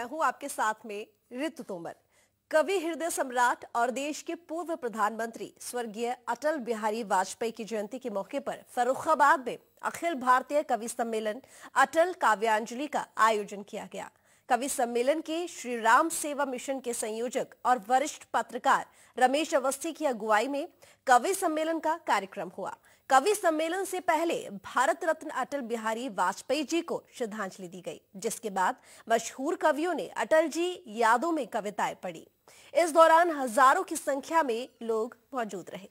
मैं हूँ आपके साथ में ऋतु तोमर। कवि, हृदय सम्राट और देश के पूर्व प्रधानमंत्री स्वर्गीय अटल बिहारी वाजपेयी की जयंती के मौके पर फरुखाबाद में अखिल भारतीय कवि सम्मेलन अटल काव्यांजलि का आयोजन किया गया। कवि सम्मेलन के श्री राम सेवा मिशन के संयोजक और वरिष्ठ पत्रकार रमेश अवस्थी की अगुवाई में कवि सम्मेलन का कार्यक्रम हुआ। कवि सम्मेलन से पहले भारत रत्न अटल बिहारी वाजपेयी जी को श्रद्धांजलि दी गई, जिसके बाद मशहूर कवियों ने अटल जी यादों में कविताएँ पढ़ी। इस दौरान हज़ारों की संख्या में लोग मौजूद रहे।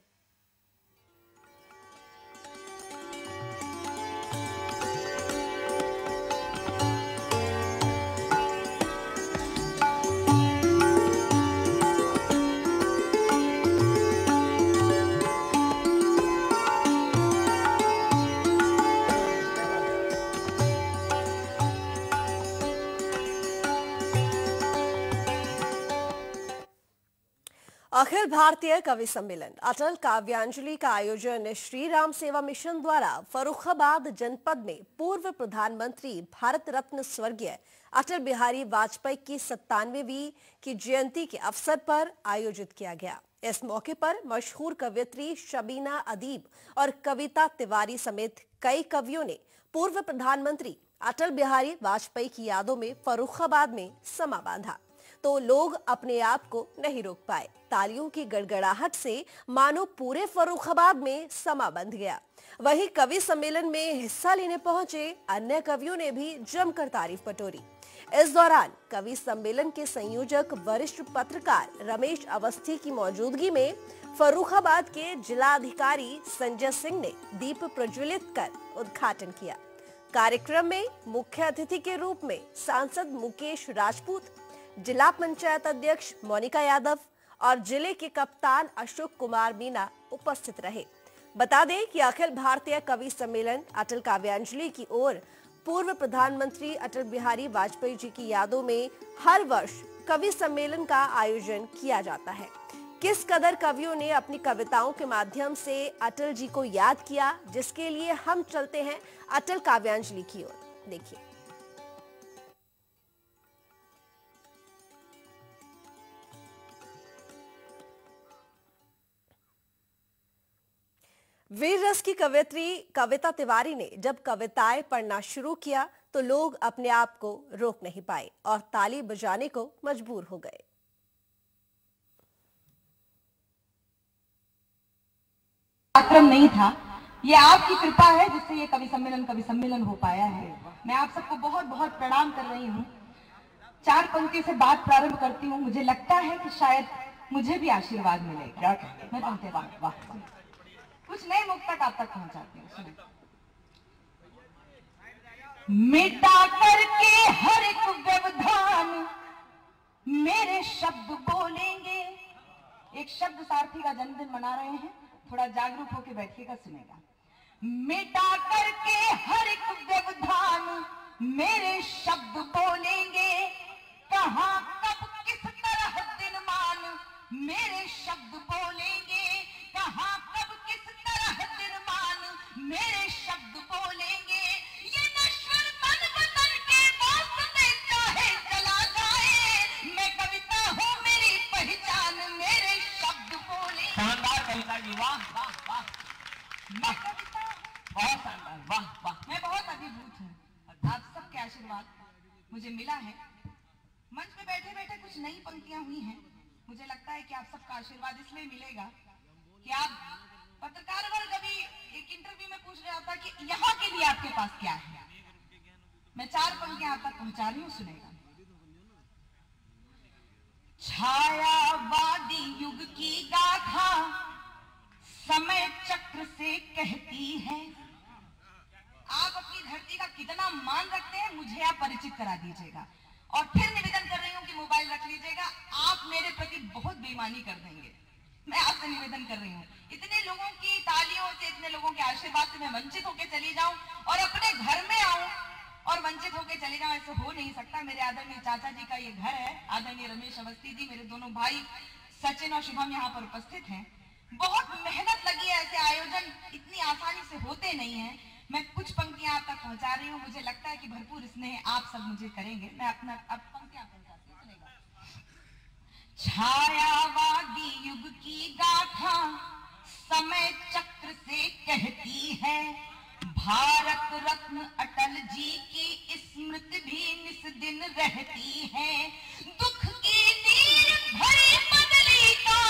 भारतीय कवि सम्मेलन। अटल काव्यांजलि का आयोजन श्री राम सेवा मिशन द्वारा फरुखाबाद जनपद में पूर्व प्रधानमंत्री भारत रत्न स्वर्गीय अटल बिहारी वाजपेयी की सत्तानवेवी की जयंती के अवसर पर आयोजित किया गया। इस मौके पर मशहूर कवियत्री शबीना अदीब और कविता तिवारी समेत कई कवियों ने पूर्व प्रधानमंत्री अटल बिहारी वाजपेयी की यादों में फरुखाबाद में समा बांधा। तो लोग अपने आप को नहीं रोक पाए। तालियों की गड़गड़ाहट से मानो पूरे फरुखाबाद में समा बंध गया। वहीं कवि सम्मेलन में हिस्सा लेने पहुँचे अन्य कवियों ने भी जमकर तारीफ़ बटोरी। इस दौरान कवि सम्मेलन के संयोजक वरिष्ठ पत्रकार रमेश अवस्थी की मौजूदगी में फरुखाबाद के जिलाधिकारी संजय सिंह ने दीप प्रज्वलित कर उद्घाटन किया। कार्यक्रम में मुख्य अतिथि के रूप में सांसद मुकेश राजपूत जिला पंचायत अध्यक्ष मोनिका यादव और ज़िले के कप्तान अशोक कुमार मीना उपस्थित रहे। बता दें कि अखिल भारतीय कवि सम्मेलन अटल काव्यांजलि की ओर पूर्व प्रधानमंत्री अटल बिहारी वाजपेयी जी की यादों में हर वर्ष कवि सम्मेलन का आयोजन किया जाता है। किस कदर कवियों ने अपनी कविताओं के माध्यम से अटल जी को याद किया, जिसके लिए हम चलते हैं अटल काव्यांजलि की ओर? देखिए। वीर रस की कवित्री कविता तिवारी ने जब कविताएँ पढ़ना शुरू किया तो लोग अपने आप को रोक नहीं पाए और ताली बजाने को मजबूर हो गए। कार्यक्रम नहीं था। ये आपकी कृपा है जिससे ये कवि सम्मेलन कवि सम्मेलन हो पाया है। मैं आप सबको बहुत बहुत प्रणाम कर रही हूँ। चार पंक्ति से बात प्रारंभ करती हूँ। मुझे लगता है कि शायद मुझे भी आशीर्वाद मिलेगा। मैं वाह वाह कुछ नए मुख तक आप तक पहुंचाते हैं, सुनिए। मिटा करके हर एक व्यवधान, मेरे शब्द बोलेंगे। एक शब्द सारथी का जन्मदिन मना रहे हैं, थोड़ा जागरूक होकर बैठिएगा, सुनेगा। मिटा करके हर एक व्यवधान, मेरे शब्द बोलेंगे। कहा, कब, किस तरह दिन मान, मेरे शब्द बोलेंगे। कहा मेरे शब्द बोलेंगे। ये नश्वर तन बदन के वास्ते चाहे चला जाए। मैं कविता हूँ मेरी पहचान मेरे शब्द बोले। शानदार कविता जी वाह वाह वाह। मैं कविता बहुत शानदार वाह वाह। मैं बहुत अभिभूत हूँ। आप सबके आशीर्वाद मुझे मिला है। मंच पे बैठे बैठे कुछ नई पंक्तियाँ हुई हैं। मुझे लगता है कि आप सबका आशीर्वाद इसलिए मिलेगा कि आप पत्रकार वर्ग अभी एक इंटरव्यू में पूछ रहा था कि यहाँ के लिए आपके पास क्या है? मैं चार पंक्तियाँ आप तक पहुँचा रही हूँ सुनेगा। छायावादी युग की गाथा समय चक्र से कहती है। आप अपनी धरती का कितना मान रखते हैं, मुझे आप परिचित करा दीजिएगा। और फिर निवेदन कर रही हूँ कि मोबाइल रख लीजिएगा। आप मेरे प्रति बहुत बेईमानी कर देंगे। मैं आपसे निवेदन कर रही हूँ। इतने लोगों की तालियों से, इतने लोगों के आशीर्वाद से मैं वंचित होकर चली जाऊँ और अपने घर में आऊँ और वंचित होकर चले जाऊँ, ऐसे हो नहीं सकता। मेरे आदरणीय चाचा जी का ये घर है, आदरणीय रमेश अवस्थी जी, मेरे दोनों भाई सचिन और शुभम यहाँ पर उपस्थित हैं। बहुत मेहनत लगी है ऐसे आयोजन, इतनी आसानी से होते नहीं है। मैं कुछ पंक्तियाँ आप तक पहुँचा रही हूँ, मुझे लगता है कि भरपूर स्नेह आप सब मुझे करेंगे। मैं अपना, अब पंक्तियाँ पहुंचाती हूँ छायावादी युग की गाथा समय चक्र से कहती है, भारत रत्न अटल जी की स्मृति भी निस दिन रहती है। दुख की नीर भरी बदली का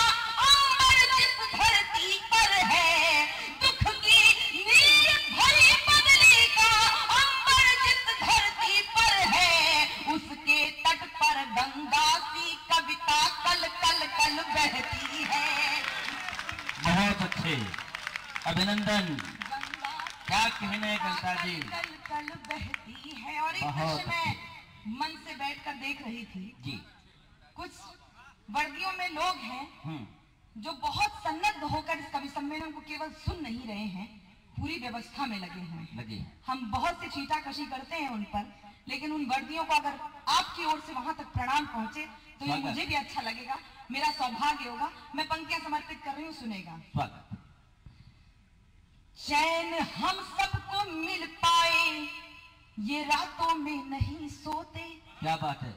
अमर जिस धरती पर है, दुख की नीर भरी बदली का अमर जिस धरती पर है, उसके तट पर गंगा की कविता कल कल कल बहती है। बहुत अभिनंदन। क्या कहने कविता जी? कल कल बहती है और एक मैं मन से बैठकर देख रही थी। जी। कुछ वर्दियों में लोग हैं हम्म। जो बहुत सन्नद्ध होकर इस कवि सम्मेलन को केवल सुन नहीं रहे हैं पूरी व्यवस्था में लगे हुए हैं। लगी हम बहुत से छीटाकशी करते हैं उन पर लेकिन उन वर्दियों को अगर आपकी ओर से वहाँ तक प्रणाम पहुँचे तो ये मुझे भी अच्छा लगेगा मेरा सौभाग्य होगा मैं पंक्तियाँ समर्पित कर रही हूँ सुनेगा। स्वागत। चैन हम सबको मिल पाए। ये रातों में नहीं सोते। क्या बात है?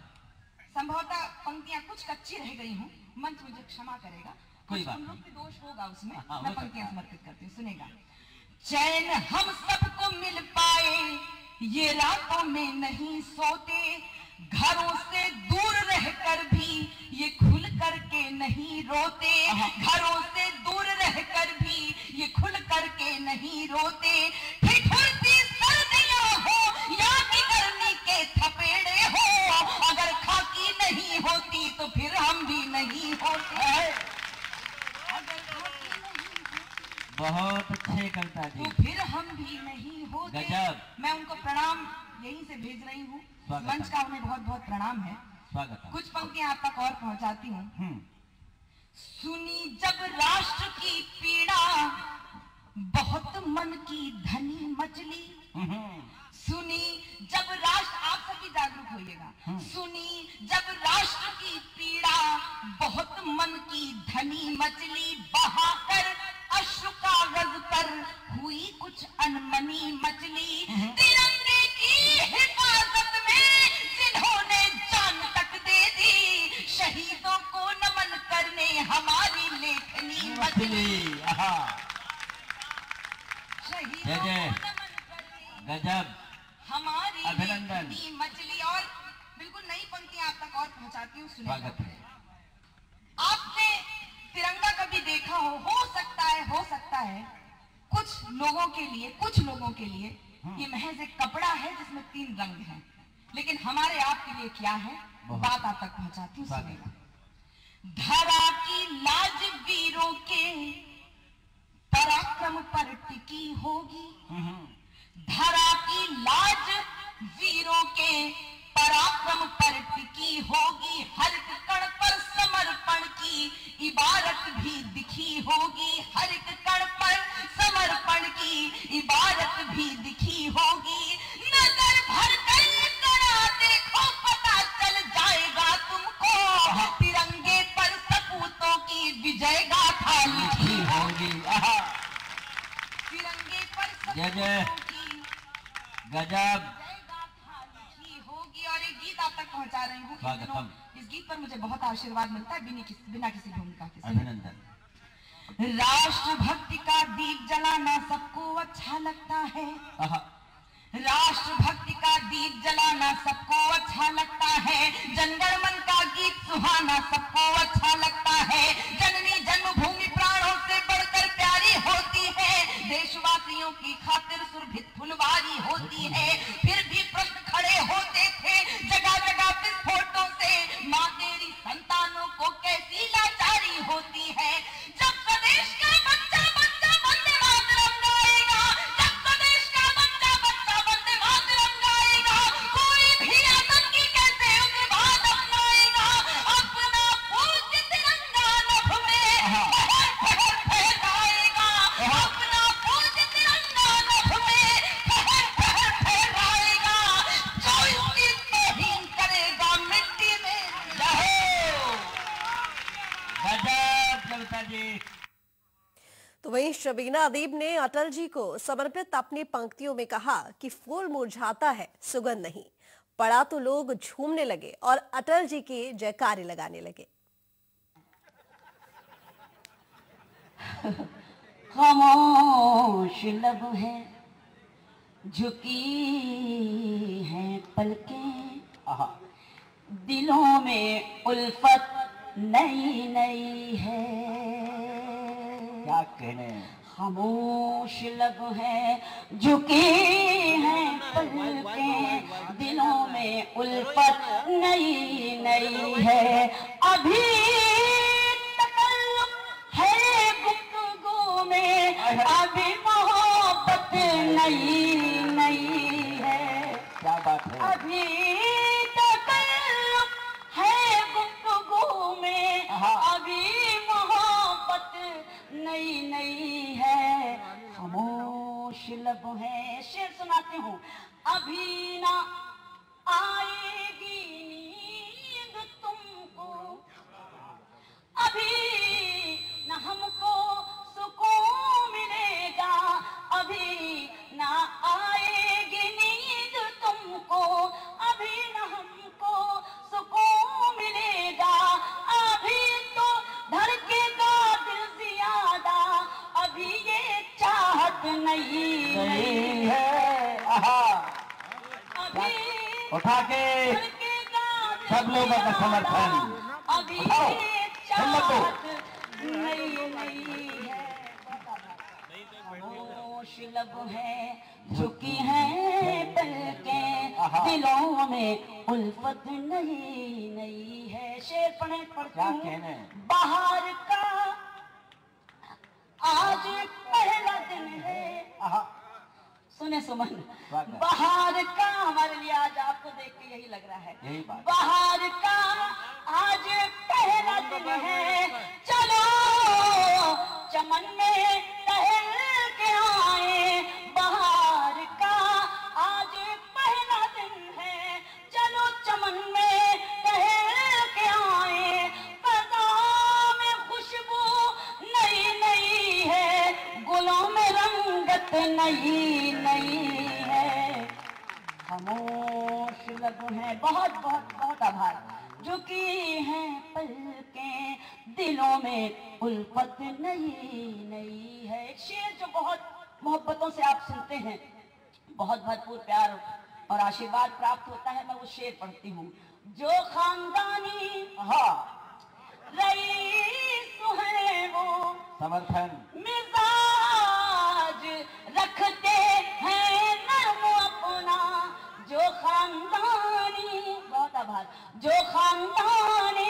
संभवतः पंक्तियाँ कुछ कच्ची रह गई हूँ। मंच मुझे क्षमा करेगा। कोई बात भी दोष होगा उसमें। हाँ, मैं पंक्तियाँ समर्पित करती हूँ। सुनेगा। चैन हम सबको मिल पाए। ये रातों में नहीं सोते। घरों से दूर रहकर भी ये खुल करके नहीं रोते। घरों से दूर रहकर भी ये खुल करके नहीं रोते। ठिठुरती सर्दियाँ हो या कि गर्मी के थपेड़े हो अगर खाकी नहीं होती तो फिर हम भी नहीं होते। बहुत अच्छे कविता तो फिर हम भी नहीं होते। गजब। मैं उनको प्रणाम यहीं से भेज रही हूँ। मंच का उन्हें बहुत बहुत प्रणाम है। स्वागत कुछ पंक्तियाँ आप तक और पहुंचाती हूँ। हम्म। सुनी जब राष्ट्र की पीड़ा बहुत मन की धनी मचली। हम्म, सुनी जब राष्ट्र आप सभी जागरूक होइएगा। सुनी जब राष्ट्र की पीड़ा बहुत मन की धनी मचली। बहाकर अश्रु कागज़ पर हुई कुछ अनमनी मचली। तिरंगे की हिफाजत में जिन्होंने जान तक दे दी शहीदों को नमन करने हमारी लेखनी मछली आहा, शहीदों जय को जय। नमन करने गजब हमारी अभिनंदन। मछली और बिल्कुल नई पंक्तियाँ आप तक और पहुंचाती हूँ। स्वागत है आपने तिरंगा कभी देखा हो हो सकता है हो सकता है कुछ लोगों के लिए कुछ लोगों के लिए ये महज एक कपड़ा है जिसमें तीन रंग हैं। लेकिन हमारे आपके लिए क्या है? बात आप तक पहुंचाती हूँ सुनिएगा धरा की लाज वीरों के पराक्रम पर टिकी होगी। हम्म, धरा की लाज वीरों के पराक्रम पर टिकी होगी। हर कण समर्पण की इबारत भी दिखी होगी हर एक कण पर। समर्पण की इबारत भी दिखी होगी। नज़र भर कर ये कणा देखो पता चल जाएगा तुमको। तिरंगे पर सपूतों की विजय गाथा लिखी होगी। तिरंगे पर जय जय। की गजब। तक पहुँचा रही हूँ इस गीत पर मुझे बहुत आशीर्वाद मिलता है बिना किसी बिना किसी भूमिका के। अभिनंदन। राष्ट्र भक्ति का दीप जलाना सबको अच्छा लगता है। राष्ट्र भक्ति का दीप जलाना सबको अच्छा लगता है। जनगण मन का गीत सुहाना सबको अच्छा लगता है। जननी जन्मभूमि प्राणों से बढ़कर प्यारी है देशवासियों की खातिर सुरभित फुलवारी होती है। फिर भी प्रश्न खड़े होते थे जगह जगह विस्फोटों से, माँ तेरी संतानों को कैसी लाचारी होती है? जब प्रदेश का बच्चा अदीब ने अटल जी को समर्पित अपनी पंक्तियों में कहा कि फूल मुरझाता है सुगंध नहीं। पड़ा तो लोग झूमने लगे और अटल जी के जयकारे लगाने लगे। खामोश लब है झुकी है पलकें। दिलों में उल्फत नई नई है। क्या कहने खामोश लब है झुकी है पलकें दिलों में उल्फत नई नई है। अभी है गुफ्तगू में अभी मोहब्बत नई नई है। क्या बात है? अभी है गुफ्तगू में हाँ। अभी मोहब्बत नई नई खामोश लब है, शेर सुनाती हूँ। अभी ना आएगी नींद तुमको। अभी ना हमको सुकून समर्थन। नहीं नहीं है लब है झुकी है पलकें। दिलों में उल्फत नहीं नहीं है शेर पढ़े पढ़ती क्या कहने? बाहर का आज पहला दिन है सुने सुमन बाहर का हमारे लिए आज आपको देख के यही लग रहा है नई नई है। एक शेर जो बहुत मोहब्बतों से आप सुनते हैं। बहुत भरपूर प्यार और आशीर्वाद प्राप्त होता है मैं वो शेर पढ़ती हूँ। जो खानदानी हाँ। रईस है वो समर्थन। मिजाज रखते हैं नर्म अपना। जो खानदानी बहुत आभार। जो खानदानी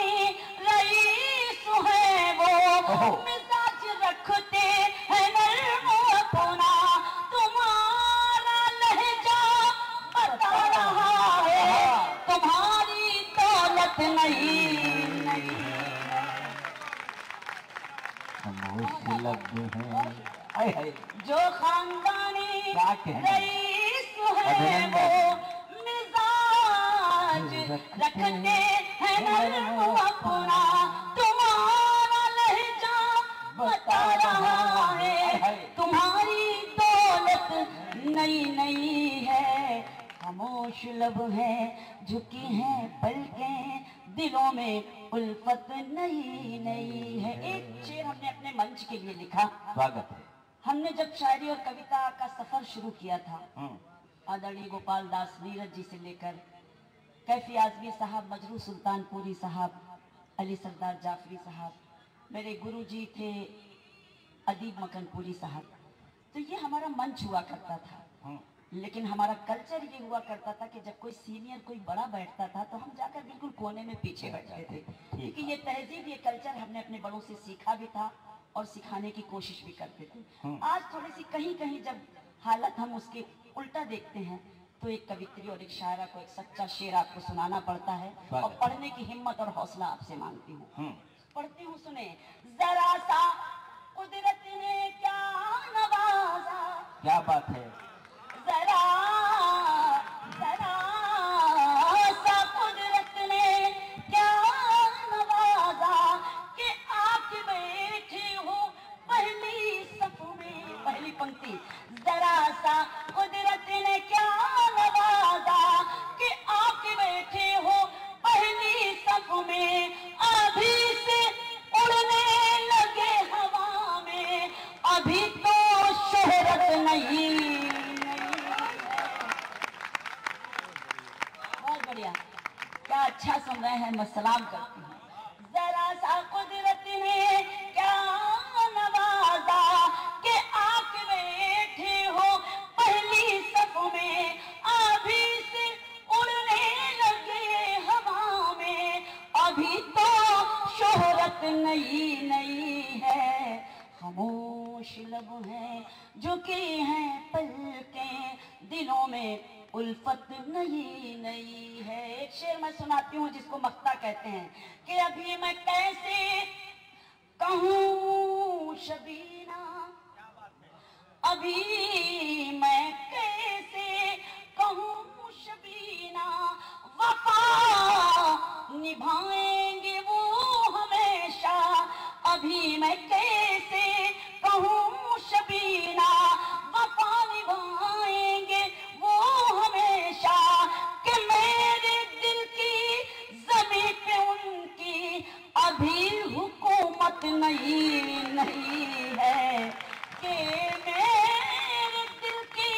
लब है। हाय हाय। जो खानदानी? रईस है वो मिजाज रखते हैं नर्म अपना। तुम्हारा लहजा बता रहा है। तुम्हारी दौलत नई नई है। खामोश लब है झुकी है पलकें दिलों में उल्फत नई नई है। एक शेर हमने अपने मंच के लिए लिखा। स्वागत है। हमने जब शायरी और कविता का सफ़र शुरू किया था हम्म, आदरणीय गोपाल दास नीरज जी से लेकर कैफी आजमी साहब मजरू सुल्तानपुरी साहब अली सरदार जाफरी साहब मेरे गुरु जी थे अदीब मकनपुरी साहब। तो ये हमारा मंच हुआ करता था। हम्म, लेकिन हमारा कल्चर ये हुआ करता था कि जब कोई सीनियर कोई बड़ा बैठता था तो हम जाकर बिल्कुल कोने में पीछे बैठ जाते थे। क्योंकि ये तहजीब ये कल्चर हमने अपने बड़ों से सीखा भी था और सिखाने की कोशिश भी करते थे। आज थोड़ी सी कहीं कहीं जब हालत हम उसके उल्टा देखते हैं तो एक कवित्री और एक शायरा को एक सच्चा शेर आपको सुनाना पड़ता है और पढ़ने की हिम्मत और हौसला आपसे मांगती हूँ। हम्म, पढ़ती हूँ सुने। जरा सा कुदरत ने क्या नवाजा? क्या बात है। नहीं नहीं है कि मेरे दिल की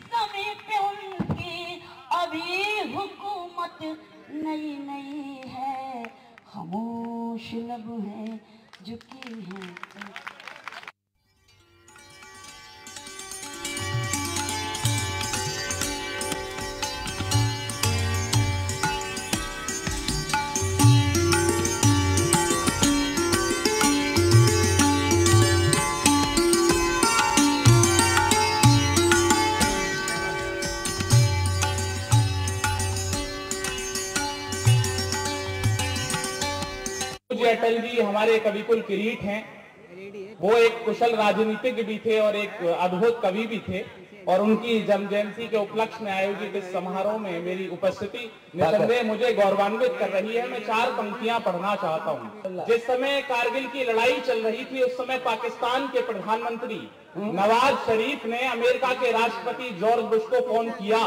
समी पे उनकी अभी हुकूमत नई नई है। खामोश लब है, झुकी है। हमारे कविकुल किरीट हैं। वो एक कुशल राजनीतिज्ञ भी थे और एक अद्भुत कवि भी थे और उनकी जन्म जयंती के उपलक्ष्य में आयोजित इस समारोह में मेरी उपस्थिति निसंदेह मुझे गौरवान्वित कर रही है। मैं चार पंक्तियाँ पढ़ना चाहता हूँ। जिस समय कारगिल की लड़ाई चल रही थी, उस समय पाकिस्तान के प्रधानमंत्री नवाज़ शरीफ ने अमेरिका के राष्ट्रपति जॉर्ज बुश को फ़ोन किया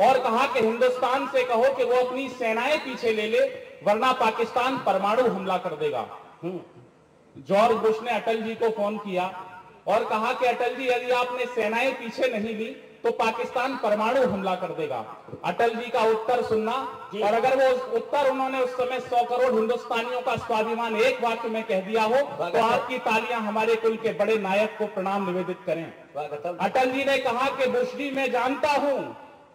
और कहा कि हिंदुस्तान से कहो कि वो अपनी सेनाएँ पीछे ले ले, वरना पाकिस्तान परमाणु हमला कर देगा। जॉर्ज बुश ने अटल जी को फ़ोन किया और कहा कि अटल जी यदि आपने सेनाएँ पीछे नहीं ली तो पाकिस्तान परमाणु हमला कर देगा। अटल जी का उत्तर सुनना और अगर वो उत्तर उन्होंने उस समय सौ करोड़ हिंदुस्तानियों का स्वाभिमान एक वाक्य में कह दिया हो तो आपकी तालियाँ हमारे कुल के बड़े नायक को प्रणाम निवेदित करें। अटल जी ने कहा कि बुश जी मैं जानता हूँ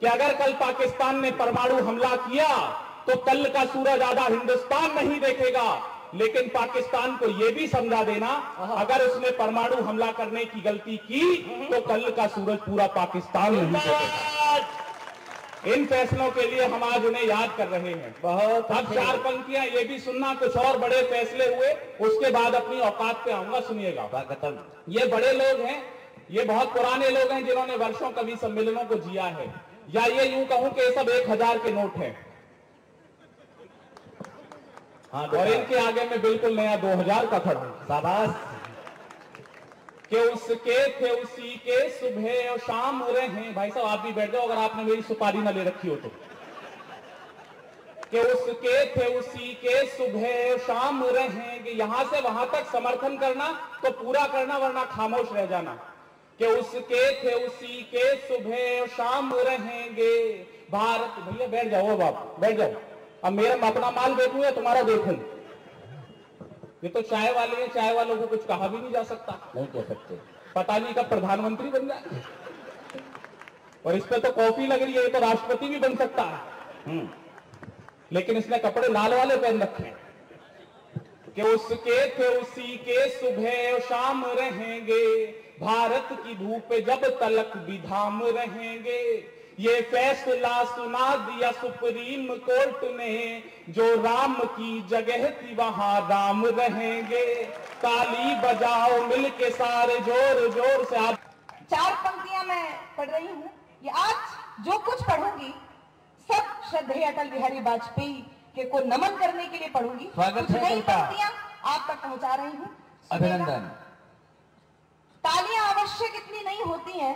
कि अगर कल पाकिस्तान ने परमाणु हमला किया तो कल का सूरज आधा हिंदुस्तान नहीं देखेगा। लेकिन पाकिस्तान को यह भी समझा देना अगर उसने परमाणु हमला करने की गलती की तो कल का सूरज पूरा पाकिस्तान नहीं इन फैसलों के लिए हम आज उन्हें याद कर रहे हैं। बहुत अब चार पंक्तियाँ ये भी सुनना कुछ और बड़े फैसले हुए उसके बाद अपनी औकात पे आऊँगा सुनिएगा। ये बड़े लोग हैं ये बहुत पुराने लोग हैं जिन्होंने वर्षों कवि सम्मेलनों को जिया है। या ये यूँ कहूँ कि ये सब एक हज़ार के नोट हैं हाँ। और इनके आगे में बिल्कुल नया दो हज़ार का खड़ा हूँ शाबाश। कि उसके थे उसी के सुबह और शाम हो रहे हैं। भाई साहब आप भी बैठ जाओ अगर आपने मेरी सुपारी ना ले रखी हो तो। कि उसके थे उसी के सुबह शाम रहेंगे यहाँ से वहाँ तक समर्थन करना तो पूरा करना वरना खामोश रह जाना। कि उसके थे उसी के सुबह शाम रहेंगे भारत भैया बैठ जाओ बाप बैठ जाओ। अब मेरा अपना माल देखूँ या तुम्हारा देखूँ? ये तो चाय वाले हैं चाय वालों को कुछ कहा भी नहीं जा सकता। नहीं कह सकते। पता नहीं कब प्रधानमंत्री बन जाए और इस पे तो कॉफ़ी लग रही है ये तो राष्ट्रपति भी बन सकता है। हम्म। लेकिन इसने कपड़े लाल वाले पहन रखे हैं। कि उसके थे उसी के सुबह और शाम रहेंगे। भारत की धूप जब तलक विधाम रहेंगे। ये फैसला सुना दिया सुप्रीम कोर्ट ने जो राम की जगह थी वहाँ राम रहेंगे। ताली बजाओ मिलके सारे ज़ोर ज़ोर से आप चार पंक्तियाँ मैं पढ़ रही हूँ। ये आज जो कुछ पढ़ूँगी सब श्रद्धेय अटल बिहारी वाजपेयी के को नमन करने के लिए पढ़ूँगी। स्वागत है पंक्तियाँ आप तक पहुँचा रही हूँ। अभिनंदन। तालियाँ आवश्यक इतनी नहीं होती हैं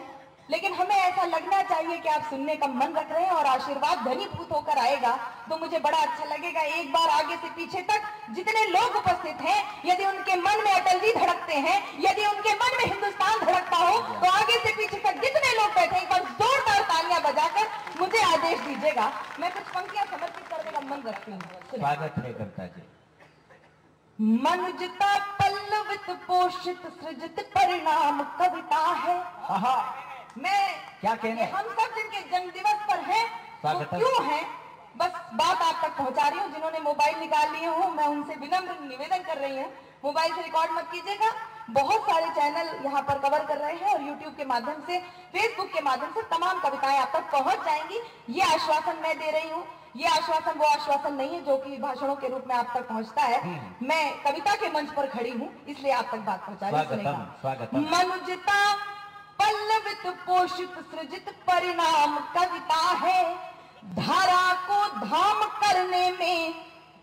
लेकिन हमें ऐसा लगना चाहिए कि आप सुनने का मन रख रहे हैं और आशीर्वाद धनीभूत होकर आएगा। तो मुझे बड़ा अच्छा लगेगा एक बार आगे से पीछे तक जितने लोग उपस्थित हैं यदि उनके मन में अटल जी धड़कते हैं यदि उनके मन में हिंदुस्तान धड़कता हो तो आगे से पीछे तक जितने लोग बैठे एक बार जोरदार तालियाँ बजाकर मुझे आदेश दीजिएगा। मैं कुछ पंक्तियाँ समर्पित करने का मन रखती हूँ। स्वागत है जी। मनुजता पल्लवित पोषित सृजित परिणाम कविता है। आहा मैं क्या कहने? हम सब जिनके जन्म दिवस पर हैं वो स्वागत है। क्यों हैं बस बात आप तक पहुँचा रही हूँ जिन्होंने मोबाइल निकाल लिए हूँ मैं उनसे विनम्र निवेदन कर रही हूँ मोबाइल से रिकॉर्ड मत कीजिएगा बहुत सारे चैनल यहाँ पर कवर कर रहे हैं और यूट्यूब के माध्यम से फेसबुक के माध्यम से तमाम कविताएँ आप तक पहुँच जाएँगी ये आश्वासन मैं दे रही हूँ ये आश्वासन वो आश्वासन नहीं है जो कि भाषणों के रूप में आप तक पहुँचता है मैं कविता के मंच पर खड़ी हूँ इसलिए आप तक बात पहुँचा रही हूँ। स्वागतम, स्वागतम। मनुजता पल्लवित पोषित सृजित परिणाम कविता है। धारा को धाम करने में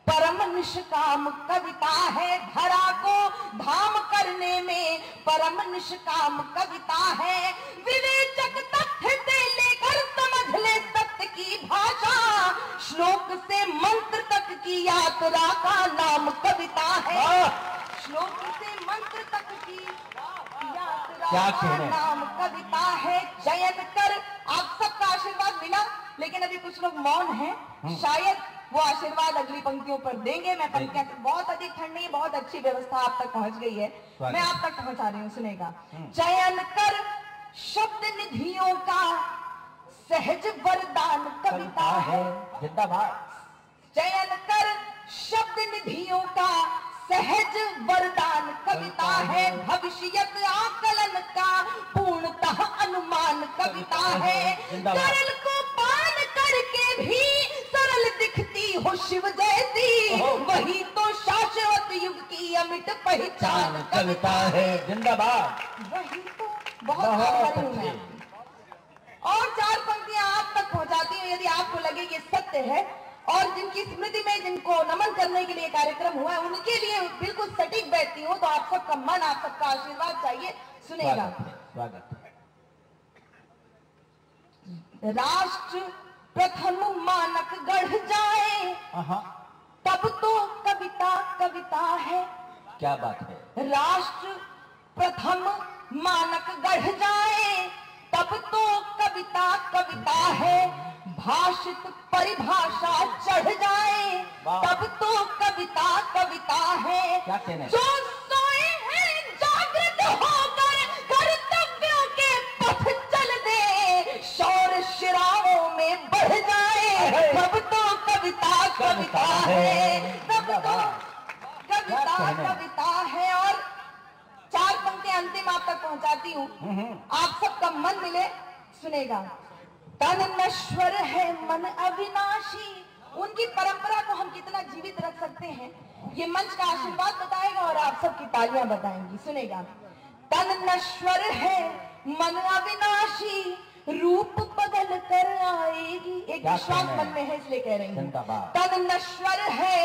परम निष्काम कविता है। धरा को धाम करने में परम निष्काम कविता है। विवेचक तथ्य से लेकर समझ ले सत्य की भाषा श्लोक से मंत्र तक की यात्रा का नाम कविता है। श्लोक से मंत्र तक की क्या कहने? नाम कविता है चयन कर। आप सबका आशीर्वाद मिला लेकिन अभी कुछ लोग मौन हैं। शायद वो आशीर्वाद अगली पंक्तियों पर देंगे। मैं पंक्तियाँ बहुत अधिक ठंड नहीं बहुत अच्छी व्यवस्था आप तक पहुँच गई है। मैं आप तक पहुँचा रही हूँ सुनेगा। चयन कर शब्द निधियों का सहज वरदान कविता है जिंदाबाद। चयन कर शब्द निधियों का सहज वरदान कविता है भविष्यत आकलन का पूर्णतः अनुमान कविता है। सरल को पान करके भी सरल दिखती हो शिव जयती वही तो शाश्वत युग की अमित पहचान कविता है। जिंदाबाद। वही तो बहुत हूँ और चार पंक्तियाँ आप तक पहुंचाती हूँ यदि आपको लगे ये सत्य है और जिनकी स्मृति में जिनको नमन करने के लिए कार्यक्रम हुआ है उनके लिए बिल्कुल सटीक बैठती हूँ तो आप सबका मन आप सबका आशीर्वाद चाहिए। सुनेगा। राष्ट्र प्रथम मानक गढ़ जाए तब तो कविता कविता है। क्या बात है। राष्ट्र प्रथम मानक गढ़ जाए तब तो कविता कविता है। भाषित परिभाषा चढ़ जाए तब तो कविता कविता है। जो सोए हैं जागृत होकर कर्तव्यों के पथ चल दे शौर शिराओं में बढ़ जाए। तब तो कविता कविता है। तब तो कविता कविता है। और चार पंक्ति अंतिम आप तक पहुंचाती हूँ। आप सबका मन मिले सुनेगा। तन नश्वर है मन अविनाशी। उनकी परंपरा को हम कितना जीवित रख सकते हैं? ये मंच का आशीर्वाद बताएगा और आप सबकी तालियाँ बताएँगी। सुनेगा। तन नश्वर है मन अविनाशी। रूप बदल कर आएगी। एक विश्वास मन में है? इसलिए कह रही हूँ। तद नश्वर है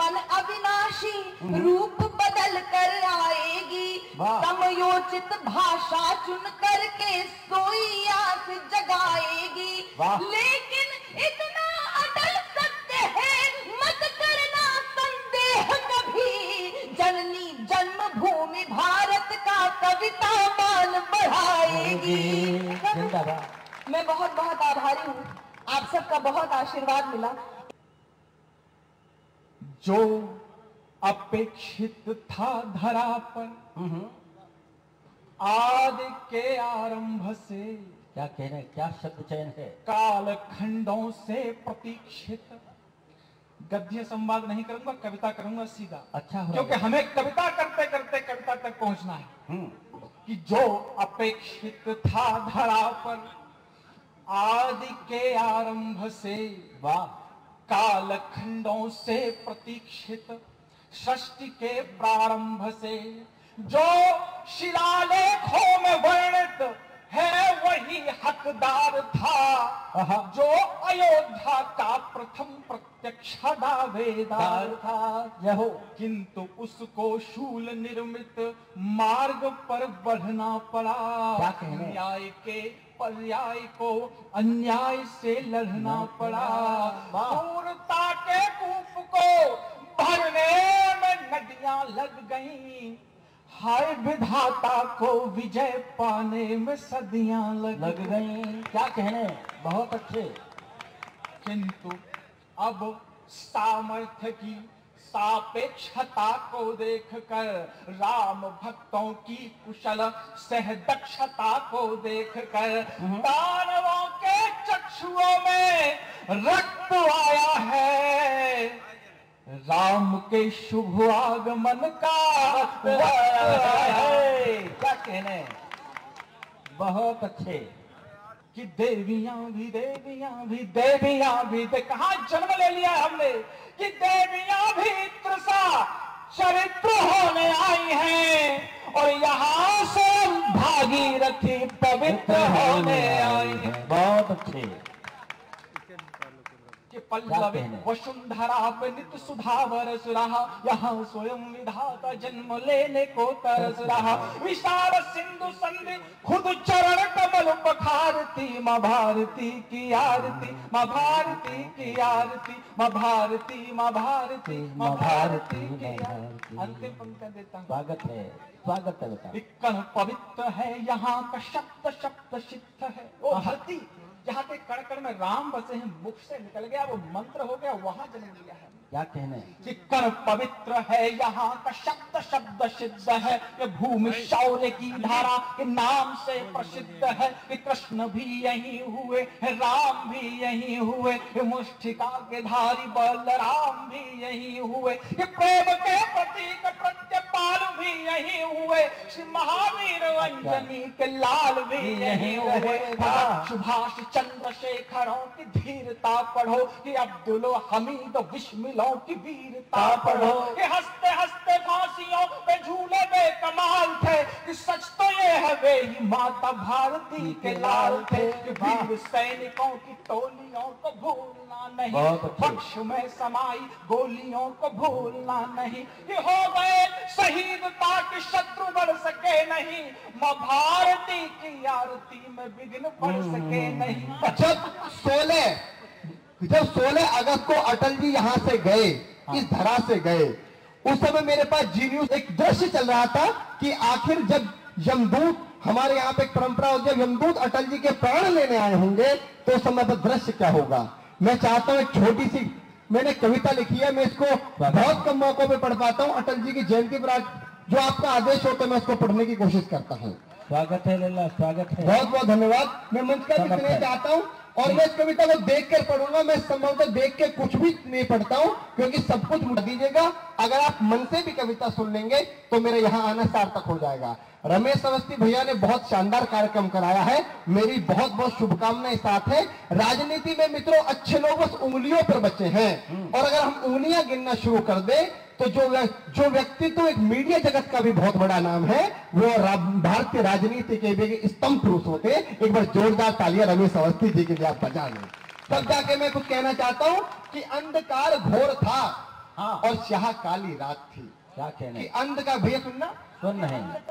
मन अविनाशी। रूप बदल कर आएगी। समयोचित भाषा चुन करके सोई आस जगाएगी। लेकिन इतना जननी जन्मभूमि भारत का कविता मान बढ़ाएगी। मैं बहुत बहुत आभारी हूँ। आप सबका बहुत आशीर्वाद मिला। जो अपेक्षित था धरा पर आदि के आरंभ से क्या कहने क्या शब्द चयन है? कालखंडों से प्रतीक्षित। गद्य संवाद नहीं करूँगा कविता करूँगा सीधा। अच्छा क्योंकि हमें कविता करते करते कविता तक पहुँचना है। हम्म। कि जो अपेक्षित था धरा पर आदि के आरंभ से वाह काल खंडों से प्रतीक्षित सृष्टि के प्रारंभ से जो शिलालेखों में वर्णित है वही हकदार था जो अयोध्या का प्रथम प्रत्यक्ष दावेदार था। जय हो किंतु उसको शूल निर्मित मार्ग पर बढ़ना पड़ा। न्याय के पर्याय को अन्याय से लड़ना पड़ा वाह। क्रूरता के कूप को भरने में नदियाँ लग गईं हाय विधाता को विजय पाने में सदियाँ लग, लग गई। क्या कहने बहुत अच्छे। किंतु अब सामर्थ्य की सापेक्षता को देखकर राम भक्तों की कुशल सहदक्षता को देखकर दानवों के चक्षुओं में रक्त आया है। राम के शुभ आगमन का है। क्या कहने? बहुत अच्छे। कि देवियाँ भी देवियाँ भी देवियाँ भी दे कहा जन्म ले लिया हमने? कि देवियाँ भी त्रसा चरित्र होने आई हैं और यहाँ से भागीरथी पवित्र होने आई है। बहुत अच्छे। कि पल्लवी कहने? वसुंधरा पे नित्य सुधा बरस रहा। यहाँ स्वयं विधाता जन्म लेने को तरस रहा। विशाल सिंधु संधि खुद चरण कमल पखारती माँ भारती की आरती माँ भारती की आरती माँ भारती माँ भारती माँ भारती की आरती। अंतिम पंक्ति देता हूँ। स्वागत है स्वागत है बेटा। पवित्र है यहाँ का शब्द शब्द सिद्ध है। वो धरती जहाँ पे कण कण में राम बसे हैं, मुख से निकल गया, वो मंत्र हो गया, वहाँ जन्म लिया है। क्या कहने कि कण पवित्र है यहाँ का शब्द शब्द सिद्ध है। ये भूमि शौर्य की धारा के नाम से प्रसिद्ध है। कि कृष्ण भी यही हुए राम भी यही हुए ये मुष्टिका के धारी बलराम भी यही हुए ये प्रेम के प्रतीक प्रत्यपाल भी यही हुए श्री महावीर अंजनी के लाल भी यही हुए। सुभाष चंद्रशेखरों की धीरता पढ़ो कि अब्दुल हमीद बिस्मिलों की वीरता पढ़ो कि हँसते हँसते फांसियों पे झूले बे कमाल थे कि सच तो ये है वे ही माता भारती के लाल थे कि वीर सैनिकों की टोलियों को भूलना नहीं पक्ष में समाई गोलियों को भूलना नहीं कि हो गए शहीद ताकि शत्रु बढ़ सके नहीं माँ भारती की आरती में विघ्न पड़ सके नहीं। जब 16 जब 16 अगस्त को अटल जी यहाँ से गए इस धरा से गए उस समय मेरे पास जी न्यूज़ एक दृश्य चल रहा था कि आखिर जब यमदूत हमारे यहाँ पे एक परंपरा होती है जब यमदूत अटल जी के प्राण लेने आए होंगे तो उस समय पर दृश्य क्या होगा? मैं चाहता हूँ एक छोटी सी मैंने कविता लिखी है मैं इसको बहुत कम मौकों पे पढ़ पाता हूँ। अटल जी की जयंती पर जो आपका आदेश होता है मैं उसको पढ़ने की कोशिश करता हूँ। स्वागत है लल्ला स्वागत है। बहुत बहुत धन्यवाद। मैं मंच का जितने चाहता हूँ। और मैं इस कविता को देख कर पढ़ूँगा मैं संभवतः देख के कुछ भी नहीं पढ़ता हूँ क्योंकि सब कुछ मुझे दीजिएगा। अगर आप मन से भी कविता सुन लेंगे तो मेरे यहाँ आना सार्थक हो जाएगा। रमेश अवस्थी भैया ने बहुत शानदार कार्यक्रम कराया है। मेरी बहुत बहुत शुभकामनाएँ साथ है। राजनीति में मित्रों अच्छे लोग बस उंगलियों पर बचे हैं। और अगर हम उंगलियाँ गिनना शुरू कर दे तो जो जो व्यक्ति तो एक मीडिया जगत का भी बहुत बड़ा नाम है। वो भारतीय राजनीति के भी स्तंभ पुरुष होते एक बार जोरदार तालियाँ रमेश अवस्थी जी के लिए आप बजा लें तब जाके मैं कुछ कहना चाहता हूँ कि अंधकार घोर था हाँ। और स्याह काली रात थी। क्या कि कहने अंध का भैया सुनना? सुन रहे हैं।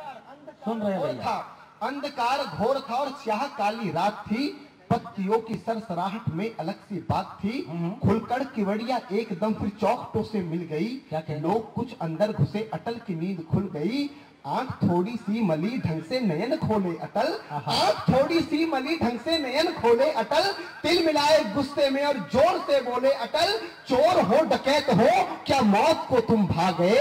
सुन रहे हैं भैया। अंधकार घोर था और स्याह काली रात थी। पत्तियों की सरसराहट में अलग सी बात थी। खुलकर किवड़िया एकदम फिर चौकटों से मिल गई। क्या कहना? लोग कुछ अंदर घुसे अटल की नींद खुल गई। आँख थोड़ी सी मली ढंग से नयन खोले अटल। आँख थोड़ी सी मली ढंग से नयन खोले अटल। तिल मिलाए गुस्से में और ज़ोर से बोले अटल चोर हो डकैत हो क्या मौत को तुम भागे?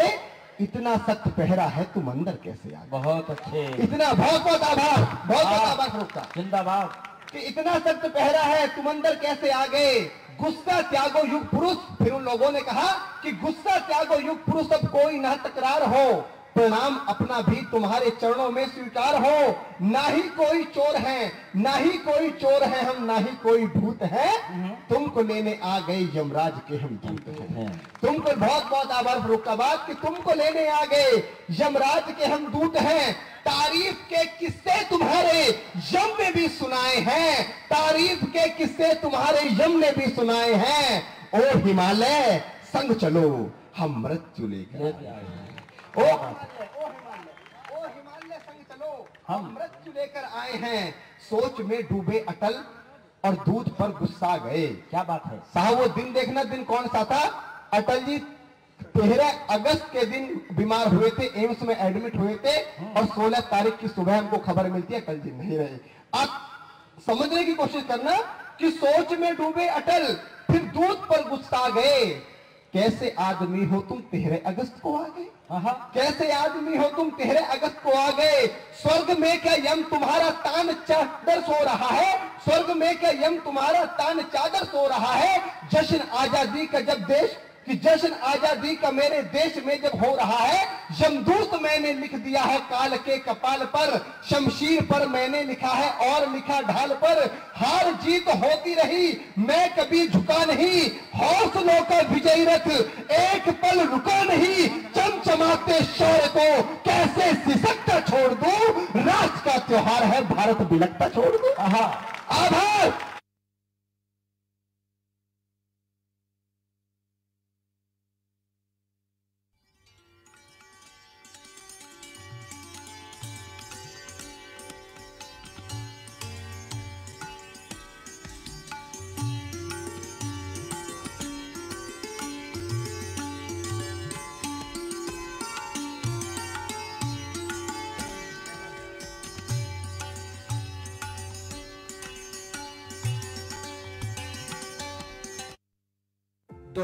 इतना सख्त पहरा है तुम अंदर कैसे आ बहुत अच्छे। इतना बहुत बहुत आभार। बहुत बहुत आभार जिंदाबाद। कि इतना सख्त पहरा है, तुम अंदर कैसे आ गए? गुस्सा त्यागो युग पुरुष। फिर उन लोगों ने कहा कि गुस्सा त्यागो युग पुरुष, अब कोई ना तकरार हो। प्रणाम अपना भी तुम्हारे चरणों में स्वीकार हो। ना ही कोई चोर है ना ही कोई चोर है हम ना ही कोई भूत है। तुमको लेने आ गए यमराज के हम दूत हैं। तुमको बहुत बहुत आभार फरुखाबाद कि तुमको लेने आ गए यमराज के हम दूत हैं। तारीफ़ के किस्से तुम्हारे यम ने भी सुनाए हैं। तारीफ़ के किस्से तुम्हारे यम ने भी सुनाए हैं। ओ हिमालय संग चलो हम मृत्यु लेकर आए हैं। ओ हिमालय, ओ हिमालय, ओ हिमालय संग चलो। हम मृत्यु लेकर आए हैं। सोच में डूबे अटल और दूध पर गुस्सा गए। क्या बात है? साहब वो दिन देखना दिन कौन सा था? अटल जी तेरह अगस्त के दिन बीमार हुए थे एम्स में एडमिट हुए थे और 16 तारीख की सुबह हमको खबर मिलती है अटल जी नहीं रहे। आप समझने की कोशिश करना कि सोच में डूबे अटल फिर दूध पर गुस्सा गए। कैसे आदमी हो तुम तेरह अगस्त को आ गए? कैसे आदमी हो तुम तेरह अगस्त को आ गए। स्वर्ग में क्या यम तुम्हारा तान चादर सो रहा है? स्वर्ग में क्या यम तुम्हारा तान चादर सो रहा है? जश्न आज़ादी का जब देश कि जश्न आज़ादी का मेरे देश में जब हो रहा है यमदूत मैंने लिख दिया है काल के कपाल पर शमशीर पर मैंने लिखा है और लिखा ढाल पर हार जीत होती रही मैं कभी झुका नहीं हौसलों का विजयी रथ एक पल रुका नहीं चमचमाते शौर्य को कैसे सिसकता छोड़ दूँ राष्ट्र का त्योहार है भारत बिलकता छोड़ दूँ। आभार।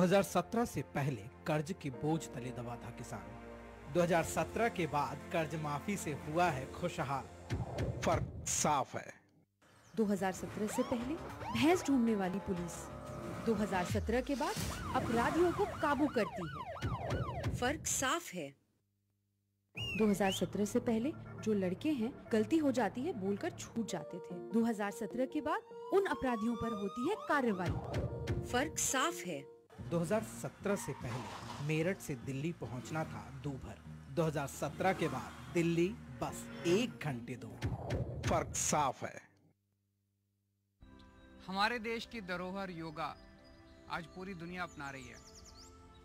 2017 से पहले कर्ज के बोझ तले दबा था किसान। 2017 के बाद कर्ज माफ़ी से हुआ है खुशहाल। फ़र्क साफ़ है। 2017 से पहले भैंस ढूँढने वाली पुलिस। 2017 के बाद अपराधियों को काबू करती है। फ़र्क साफ़ है। 2017 से पहले जो लड़के हैं, गलती हो जाती है बोलकर छूट जाते थे। 2017 के बाद उन अपराधियों पर होती है कार्रवाई। फ़र्क साफ़ है। 2017 से पहले मेरठ से दिल्ली पहुँचना था दो भर 2017 के बाद दिल्ली बस एक घंटे दो फ़र्क साफ़ है। हमारे देश की धरोहर योगा आज पूरी दुनिया अपना रही है।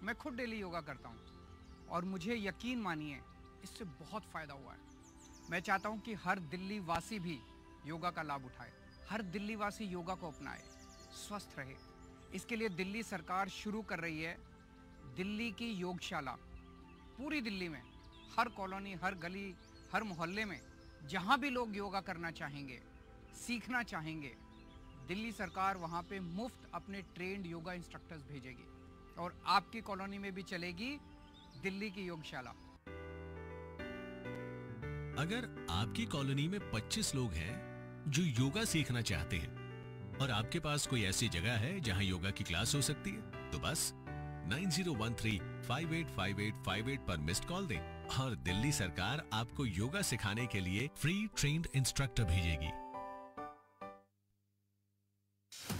मैं खुद डेली योगा करता हूँ और मुझे यकीन मानिए इससे बहुत फ़ायदा हुआ है। मैं चाहता हूँ कि हर दिल्ली वासी भी योगा का लाभ उठाए हर दिल्ली वासी योगा को अपनाए स्वस्थ रहे। इसके लिए दिल्ली सरकार शुरू कर रही है दिल्ली की योगशाला। पूरी दिल्ली में, हर कॉलोनी, हर गली, हर मोहल्ले में, जहाँ भी लोग योगा करना चाहेंगे, सीखना चाहेंगे, दिल्ली सरकार वहाँ पे मुफ़्त अपने ट्रेंड योगा इंस्ट्रक्टर्स भेजेगी और आपकी कॉलोनी में भी चलेगी दिल्ली की योगशाला। अगर आपकी कॉलोनी में 25 लोग हैं जो योगा सीखना चाहते हैं और आपके पास कोई ऐसी जगह है जहाँ योगा की क्लास हो सकती है? तो बस 9013585858 पर मिस्ड कॉल दें। और दिल्ली सरकार आपको योगा सिखाने के लिए फ्री ट्रेन्ड इंस्ट्रक्टर भेजेगी।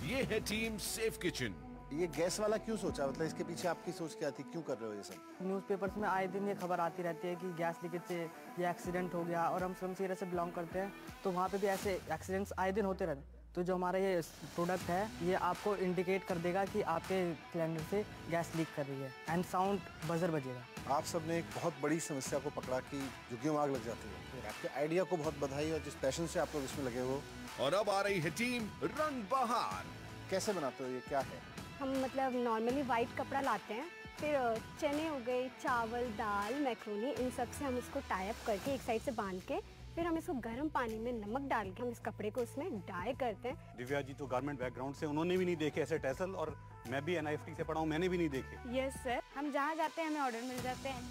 ये है टीम सेफ़ किचन। ये गैस वाला क्यों सोचा? मतलब इसके पीछे आपकी सोच क्या थी? क्यों कर रहे हो ये सब? न्यूज़पेपर्स में आए दिन ये खबर आती रहती है कि गैस लीकेज से ये एक्सीडेंट हो गया और हम स्वयं से बिलोंग करते हैं। तो वहाँ पे भी ऐसे एक्सीडेंट्स आए दिन होते रहते तो जो हमारा ये प्रोडक्ट है ये आपको इंडिकेट कर देगा कि आपके सिलेंडर से गैस लीक कर रही है एंड साउंड बजर बजेगा। आप सबने एक बहुत बड़ी समस्या को पकड़ा कि झुग्गियों में आग लग जाती है। आपके आइडिया को बहुत बधाई और जिस पैशन से आप लोग इसमें लगे हो। और अब आ रही है टीम रंग बहार। कैसे बनाते हो ये? क्या है? हम मतलब नॉर्मली वाइट कपड़ा लाते हैं फिर चने हो गए चावल दाल मैक्रोनी इन सबसे हम इसको टाइप करके एक साइड से बाँध के फिर हम इसको गर्म पानी में नमक डाल के हम इस कपड़े को उसमें डाई करते हैं। दिव्या जी तो गारमेंट बैकग्राउंड से उन्होंने भी नहीं देखे ऐसे टैसल और मैं भी एन से पढ़ा हूँ मैंने भी नहीं देखे। यस सर हम जहाँ जाते हैं हमें ऑर्डर मिल जाते हैं।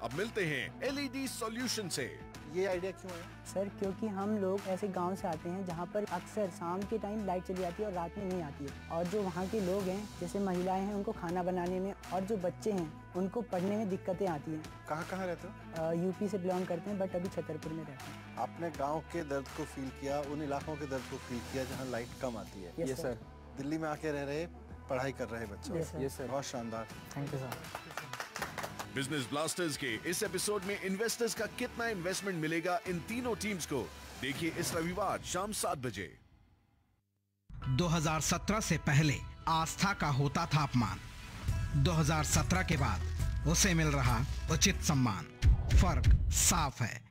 अब मिलते हैं एलईडी सॉल्यूशन से। ये आइडिया क्यों है? सर क्योंकि हम लोग ऐसे गाँव से आते हैं जहाँ पर अक्सर शाम के टाइम लाइट चली जाती है और रात में नहीं आती है। और जो वहाँ के लोग हैं जैसे महिलाएँ हैं उनको खाना बनाने में और जो बच्चे हैं उनको पढ़ने में दिक्कतें आती हैं। कहाँ कहाँ रहते हो? यूपी से बिलोंग करते हैं बट अभी छतरपुर में रहते हैं। आपने गाँव के दर्द को फील किया उन इलाकों के दर्द को फील किया जहाँ लाइट कम आती है? ये सर दिल्ली में आके रह रहे पढ़ाई कर रहे बच्चे। बहुत शानदार। Thank you sir business blasters के इस एपिसोड में इन्वेस्टर्स का कितना इन्वेस्टमेंट मिलेगा इन तीनों टीम्स को? देखिए इस रविवार शाम सात बजे। 2017 से पहले आस्था का होता था अपमान 2017 के बाद उसे मिल रहा उचित सम्मान। फ़र्क साफ़ है।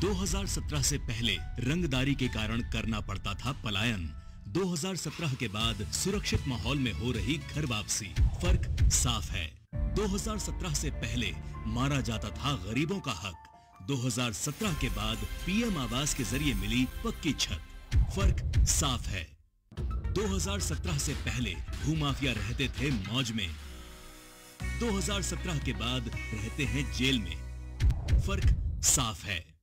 2017 से पहले रंगदारी के कारण करना पड़ता था पलायन। 2017 के बाद सुरक्षित माहौल में हो रही घर वापसी। फ़र्क साफ़ है। 2017 से पहले मारा जाता था गरीबों का हक। 2017 के बाद पीएम आवास के ज़रिए मिली पक्की छत। फ़र्क साफ़ है। 2017 से पहले भूमाफिया रहते थे मौज में। 2017 के बाद रहते हैं जेल में। फ़र्क साफ़ है।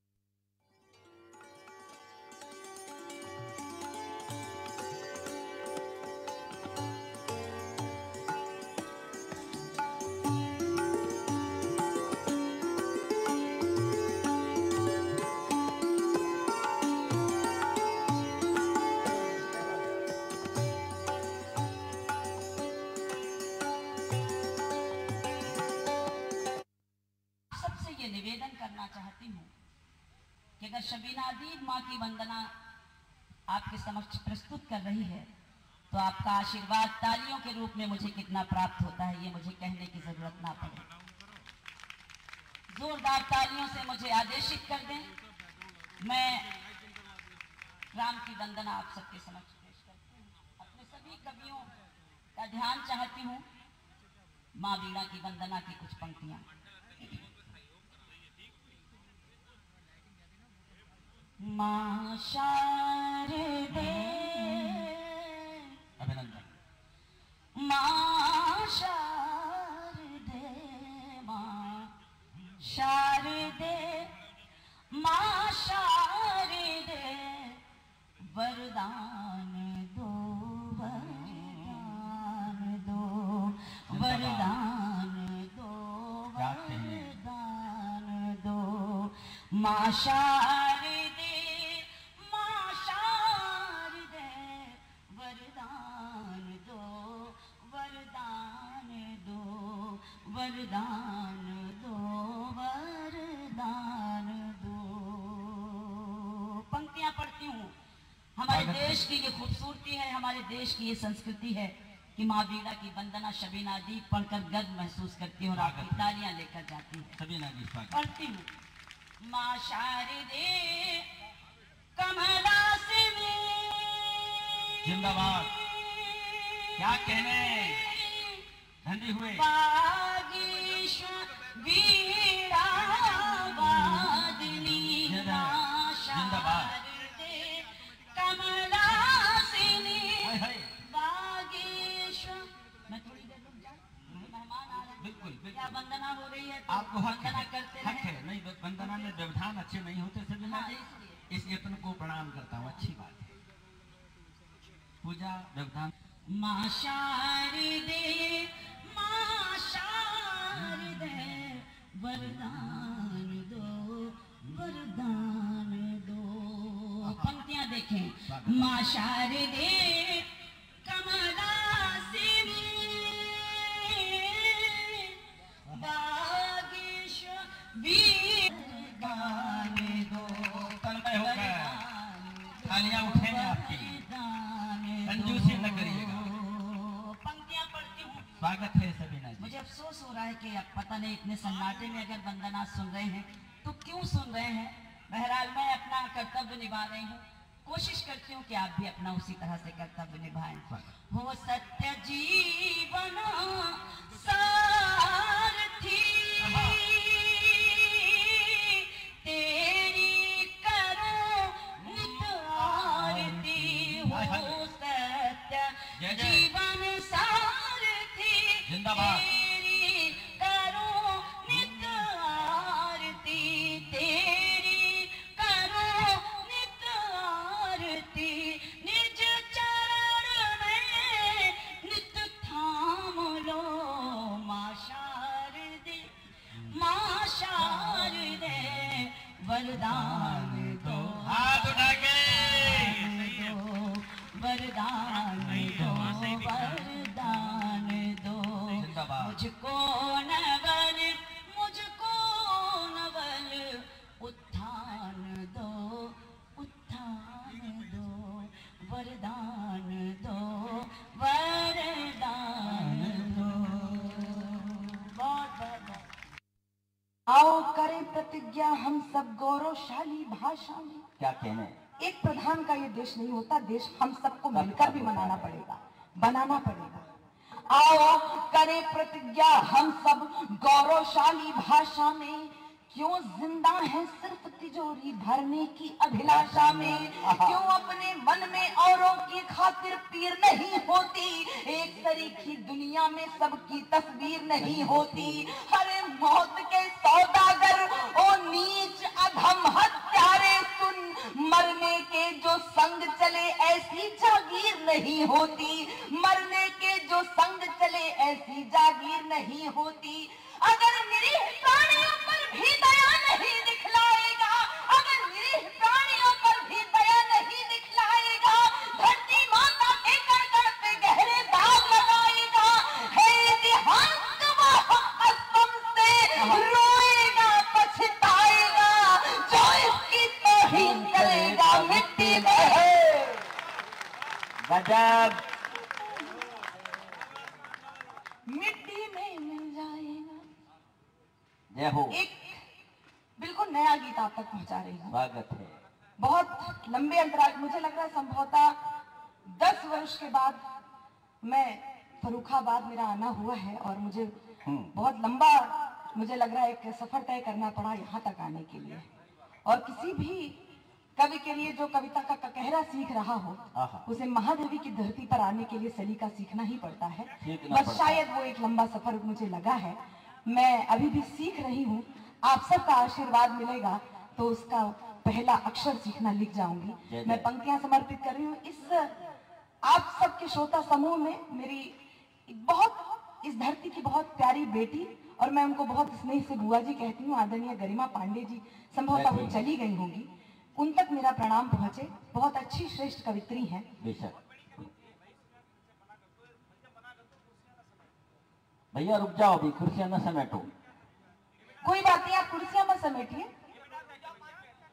कि अगर शबीना अदीब माँ की वंदना आपके समक्ष प्रस्तुत कर रही है। तो आपका आशीर्वाद तालियों के रूप में मुझे कितना प्राप्त होता है, ये मुझे कहने की ज़रूरत ना पड़े। जोरदार तालियों से मुझे आदेशित कर दें। मैं राम की वंदना आप सबके समक्ष पेश करती हूँ। अपने सभी कवियों का ध्यान चाहती हूँ। माँ वीणा की वंदना की कुछ पंक्तियाँ। शारदे अभिनंदन माँ शारदे माँ शारदे माँ शारदे वरदान दो वरदान दो वरदान दो वरदान दो माँ शारदे वरदान दो वरदान दो। पंक्तियाँ पढ़ती हूँ। हमारे देश की ये खूबसूरती है हमारे देश की ये संस्कृति है कि माँ वीणा की वंदना शबीना दी पढ़कर गर्व महसूस करती है और आपकी तालियाँ लेकर जाती है। शबीना जी पढ़ती हूँ। माँ शारदे कमलासिनी। जिंदाबाद। क्या कहने? धंधी हुए। आपको हक वंदना है। हक है। नहीं वंदना में व्यवधान अच्छे नहीं होते सबिना हाँ, इसलिए। अपन को प्रणाम करता हूँ। अच्छी बात है। पूजा व्यवधान। माँ शारदे माँ शारदे। वरदान दो वरदान दो। पंक्तियाँ देखें। माँ शारदे कमलासिनी बागेश्वर स्वागत है सभी जी। मुझे अफसोस हो रहा है कि अब पता नहीं इतने सन्नाटे में अगर वंदना सुन रहे हैं तो क्यों सुन रहे हैं? बहरहाल मैं अपना कर्तव्य निभा रही हूँ। कोशिश करती हूँ कि आप भी अपना उसी तरह से कर्तव्य निभाएँ। हो सत्य जीवन सारथी। देश नहीं होता देश हम सबको मिलकर भी मनाना पड़ेगा बनाना पड़ेगा। आओ करें प्रतिज्ञा। हम सब गौरवशाली भाषा में क्यों ज़िंदा है सिर्फ़ तिजोरी भरने की अभिलाषा में? क्यों अपने मन में औरों की खातिर पीर नहीं होती? एक तरीकी दुनिया में सबकी तस्वीर नहीं होती। हरे मौत के सौदागर ओ नीच अधम हत्यारे सुन। मरने के जो संग चले ऐसी जागीर नहीं होती। मरने के जो संग चले ऐसी जागीर नहीं होती। अगर निरीह प्राणियों बाद मैं फरुखाबाद मेरा आना हुआ है और मुझे बहुत लंबा मुझे लग रहा है एक सफ़र तय करना पड़ा यहाँ तक आने के लिए। और किसी भी कवि के लिए जो कविता का ककहरा सीख रहा हो उसे महादेवी की धरती पर आने के लिए सलीका सीखना ही पड़ता है। बस शायद वो एक लंबा सफ़र मुझे लगा है। मैं अभी भी सीख रही हूँ। आप सबका आशीर्वाद मिलेगा तो उसका पहला अक्षर सीखना लिख जाऊँगी। मैं। पंक्तियाँ समर्पित कर रही हूँ। इस आप सबके श्रोता समूह में मेरी बहुत इस धरती की बहुत प्यारी बेटी और मैं उनको बहुत स्नेह से बुआ जी कहती हूँ आदरणीय गरिमा पांडे जी संभवतः वो चली गई होंगी। उन तक मेरा प्रणाम पहुँचे। बहुत अच्छी श्रेष्ठ कवित्री हैं। भैया रुक जाओ अभी कुर्सियाँ न समेटो। कोई बात नहीं आप कुर्सियाँ मत समेटिए।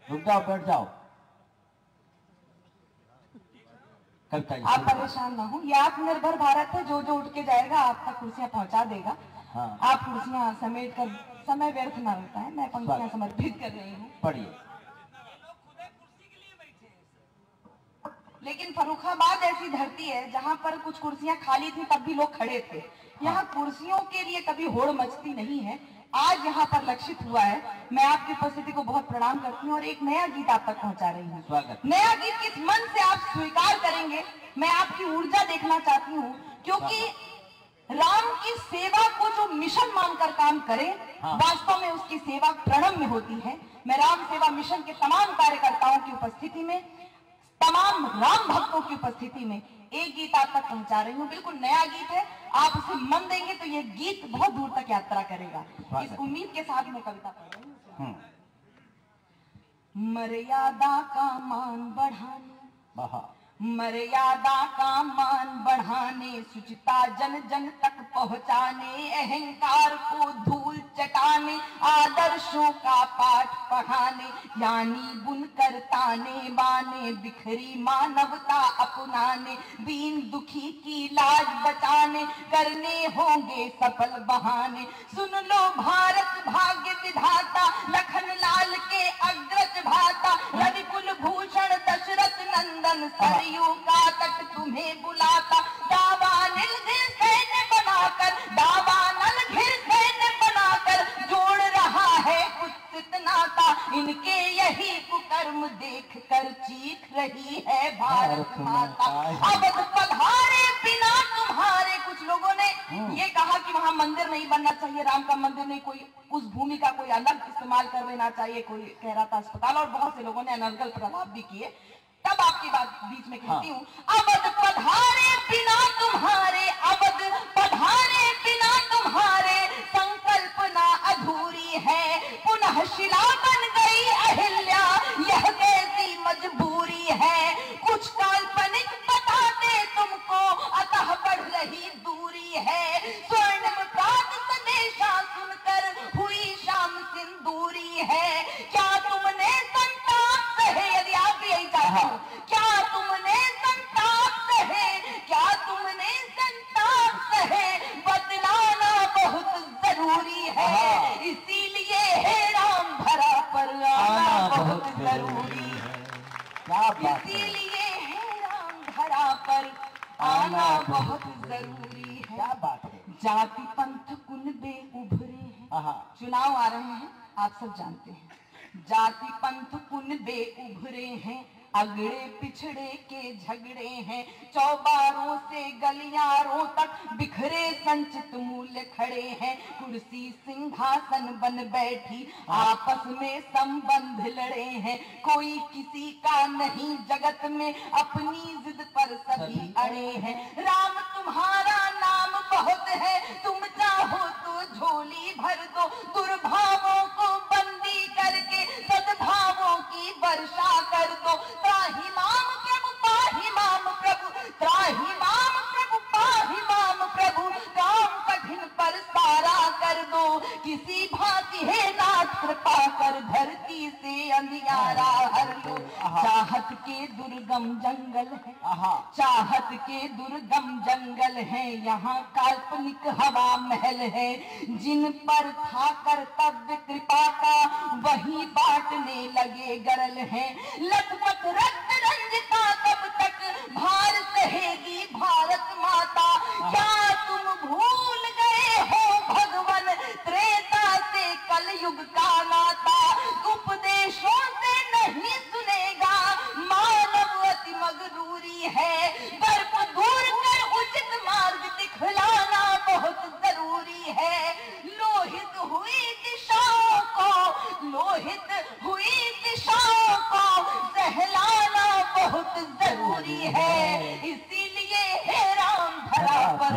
रुक जाओ बैठ जाओ कविता जी, आप परेशान ना हो। ये आत्मनिर्भर भारत है। जो जो उठ के जाएगा आप तक कुर्सियाँ पहुँचा देगा। हाँ। आप कुर्सियाँ समेट कर समय व्यर्थ ना होता है। मैं पंक्तियाँ। समर्पित कर रही हूँ। पढ़िए। लेकिन फरुखाबाद ऐसी धरती है जहाँ पर कुछ कुर्सियाँ खाली थी तब भी लोग खड़े थे। यहाँ कुर्सियों के लिए कभी होड़ मचती नहीं है। आज यहाँ पर लक्षित हुआ है। मैं आपकी उपस्थिति को बहुत प्रणाम करती हूँ और एक नया गीत आप तक पहुँचा रही हूँ। स्वागत। नया गीत किस मन से आप स्वीकार करेंगे? मैं आपकी ऊर्जा देखना चाहती हूँ क्योंकि राम की सेवा को जो मिशन मानकर काम करे हाँ। वास्तव में उसकी सेवा प्रणम में होती है। मैं राम सेवा मिशन के तमाम कार्यकर्ताओं की उपस्थिति में तमाम राम भक्तों की उपस्थिति में एक गीत आप तक पहुँचा रही हूँ। बिल्कुल नया गीत है। आप उसे मन देंगे तो ये गीत बहुत दूर तक यात्रा करेगा। इस उम्मीद के साथ मैं कविता पढ़ रही हूँ। हम्म, मर्यादा का मान बढ़ाने। मर्यादा का मान बढ़ाने, सुचिता जन जन तक पहुँचाने, अहंकार को धूल चटाने, आदर्शों का पाठ पढ़ाने, यानी बुनकर ताने, बाने, बिखरी मानवता अपनाने, दीन दुखी की लाज बचाने, करने होंगे सफल बहाने। सुन लो भारत भाग्य विधाता लखन लाल के अग्रज भाता रवि कुल भूषण दशरथ नंदन सरयू का तट तुम्हें बुलाता। दावा नील घिर सैन्य बनाकर दावा नल घिर सैन्य बनाकर जोड़ रहा है कुत्सित नाता। इनके यही कुकर्म देख कर चीख रही है भारत माता। अवध पधारे बिना तुम्हारे कुछ लोगों ने ये कहा कि वहाँ मंदिर नहीं बनना चाहिए राम का मंदिर नहीं कोई उस भूमि का कोई अलग इस्तेमाल कर लेना चाहिए कोई कह रहा था अस्पताल। और बहुत से लोगों ने अनर्गल प्रभाव भी किए। तब आपकी बात बीच में कहती हूँ। अवध पधारे बिना तुम्हारे अवध पधारे बिना तुम्हारे संकल्पना अधूरी है पुनः शिला ज़रूरी है। क्या बात है? जाति पंथ कुल बे उभरे हैं चुनाव आ रहे हैं आप सब जानते हैं। जाति पंथ कुल बे उभरे हैं। अगड़े पिछड़े के झगड़े हैं। चौबारों से गलियारों तक बिखरे संचित मूल्य खड़े हैं। कुर्सी सिंहासन बन बैठी आपस में संबंध लड़े हैं। कोई किसी का नहीं जगत में अपनी जिद पर सभी अड़े हैं। राम तुम्हारा नाम बहुत है तुम चाहो तो झोली भर दो। दुर्भावों को बंदी करके सद्भावों की वर्षा कर दो। त्राही माम प्रभु पाही माम प्रभु त्राही माम प्रभु पाही माम प्रभु। कठिन पर सारा कर दो। किसी भांति है नाथ कृपा कर धरती से अंधियारा हर लो। चाहत के दुर्गम जंगल है। चाहत के दुर्गम जंगल है। यहाँ काल्पनिक हवा महल है। जिन पर था कर्तव्य कृपा का वही बांटने लगे गरल है। लखपत रक्त रंजिता कब तक भार सहेगी भारत माता। क्या तुम भूल से कलयुग का नाता उपदेशों से नहीं सुनेगा। मानव अति मगरूरी है। गर्भ दूर कर उचित मार्ग दिखलाना बहुत ज़रूरी है। लोहित हुई दिशाओं को लोहित हुई दिशाओं को सहलाना बहुत ज़रूरी है। इसीलिए हे राम धरा पर